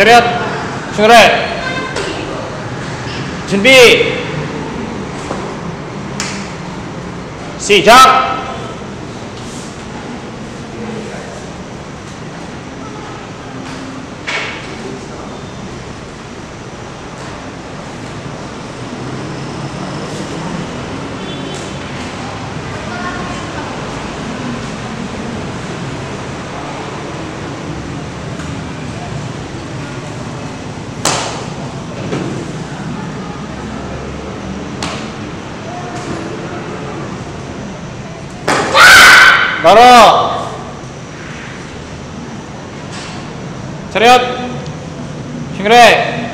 Syariat. Surat Jin B Sijak. 나라! 차렷! 신그레!